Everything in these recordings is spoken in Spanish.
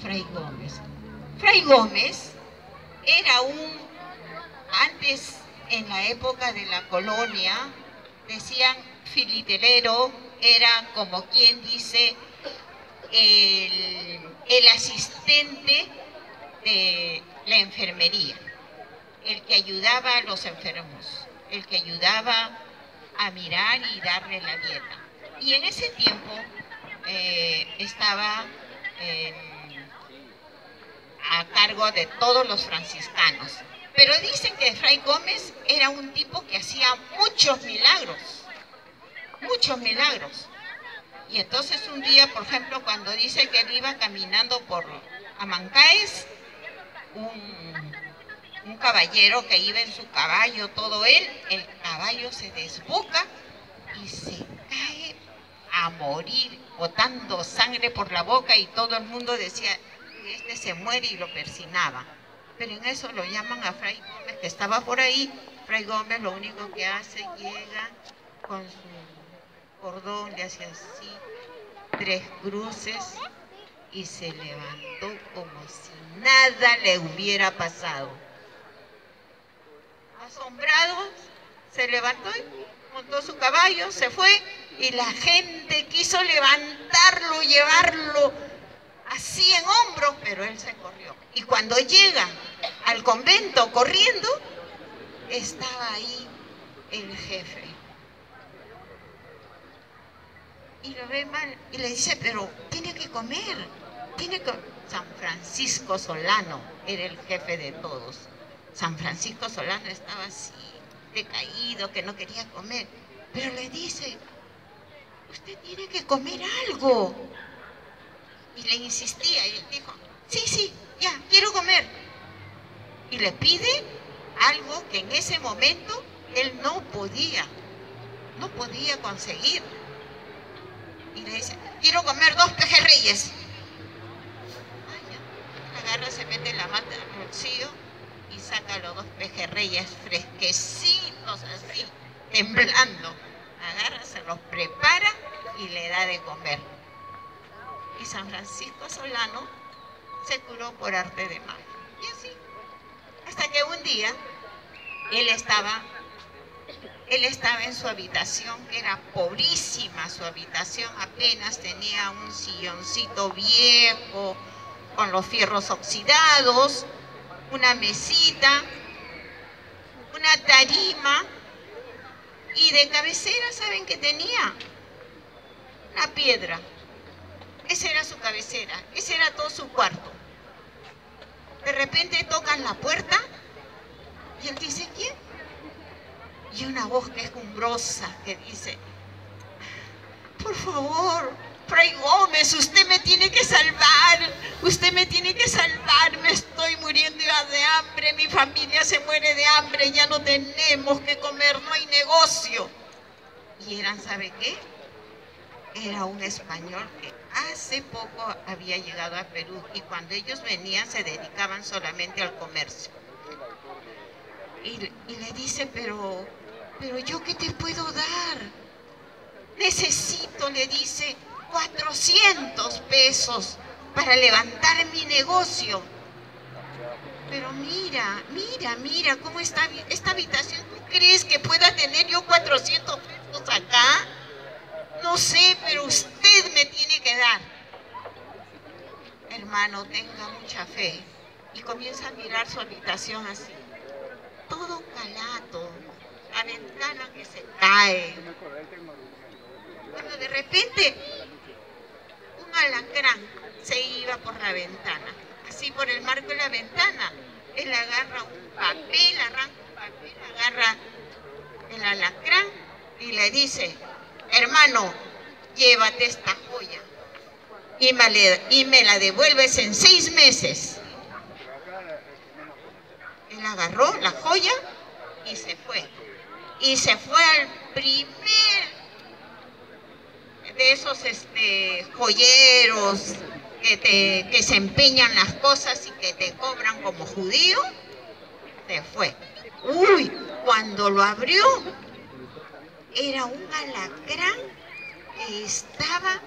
Fray Gómez. Fray Gómez era un, antes en la época de la colonia, decían filitelero, era como quien dice el, el asistente de la enfermería, el que ayudaba a los enfermos, el que ayudaba a mirar y darle la dieta. Y en ese tiempo eh, estaba a cargo de todos los franciscanos. Pero dicen que Fray Gómez era un tipo que hacía muchos milagros, muchos milagros. Y entonces un día, por ejemplo, cuando dice que él iba caminando por Amancaes, un, un caballero que iba en su caballo, todo él, el caballo se desboca y se cae a morir, botando sangre por la boca y todo el mundo decía, este se muere y lo persinaba. Pero en eso lo llaman a Fray Gómez, que estaba por ahí. Fray Gómez lo único que hace, llega con su cordón, le hace así, tres cruces y se levantó como si nada le hubiera pasado. Asombrado, se levantó y montó su caballo, se fue y la gente quiso levantarlo, llevarlo así pero él se corrió. Y cuando llega al convento corriendo, estaba ahí el jefe. Y lo ve mal y le dice, pero tiene que comer, tiene que... San Francisco Solano era el jefe de todos. San Francisco Solano estaba así, decaído, que no quería comer. Pero le dice, usted tiene que comer algo. Y le insistía y él dijo, sí, sí, ya, quiero comer. Y le pide algo que en ese momento él no podía, no podía conseguir. Y le dice, quiero comer dos pejerreyes. Agarra, se mete la mata el bolsillo y saca los dos pejerreyes fresquecitos así, temblando. Agarra, se los prepara y le da de comer. Y San Francisco Solano se curó por arte de magia. Y así, hasta que un día él estaba, él estaba en su habitación, que era pobrísima su habitación, apenas tenía un silloncito viejo, con los fierros oxidados, una mesita, una tarima, y de cabecera, ¿saben qué tenía? Una piedra. Esa era su cabecera, ese era todo su cuarto. De repente tocan la puerta y él dice, ¿quién? Y una voz que es cumbrosa que dice, por favor, Fray Gómez, usted me tiene que salvar, usted me tiene que salvar, me estoy muriendo de hambre, mi familia se muere de hambre, ya no tenemos que comer, no hay negocio. Y eran, ¿sabe qué? Era un español que hace poco había llegado a Perú y cuando ellos venían se dedicaban solamente al comercio. Y, le dice, pero, pero yo qué te puedo dar? Necesito, le dice, 400 pesos para levantar mi negocio. Pero mira, mira, mira cómo está esta habitación. ¿Tú crees que pueda tener yo 400 pesos acá? No sé, pero usted me tiene que dar. Hermano, tenga mucha fe. Y comienza a mirar su habitación así. Todo calato. La ventana que se cae. Cuando de repente alacrán se iba por la ventana, así por el marco de la ventana. Él agarra un papel, arranca un papel, agarra el alacrán y le dice, hermano, llévate esta joya y me, la devuelves en seis meses. Él agarró la joya y se fue. Y se fue al primer de esos este, joyeros que, te, que se empeñan las cosas y que te cobran como judío, se fue. Uy, cuando lo abrió, era un alacrán que estaba,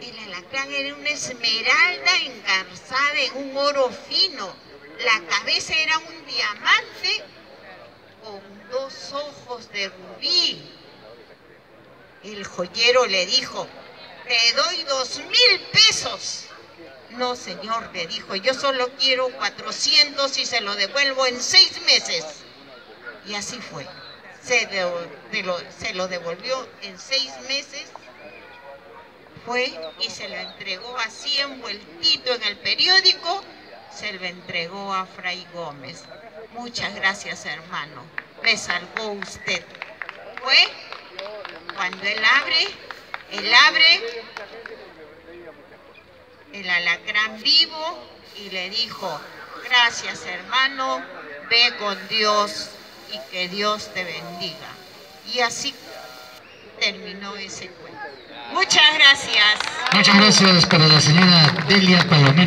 el alacrán era una esmeralda engarzada en un oro fino. La cabeza era un diamante con dos ojos de rubí. El joyero le dijo, te doy dos mil pesos. No, señor, le dijo, yo solo quiero 400 y se lo devuelvo en seis meses. Y así fue. Se, lo, se lo devolvió en seis meses. Fue y se lo entregó así envueltito en el periódico. Se lo entregó a Fray Gómez. Muchas gracias, hermano. Me salvó usted. Fue cuando él abre, él abre el alacrán vivo y le dijo, gracias hermano, ve con Dios y que Dios te bendiga. Y así terminó ese cuento. Muchas gracias. Muchas gracias para la señora Delia Palomino.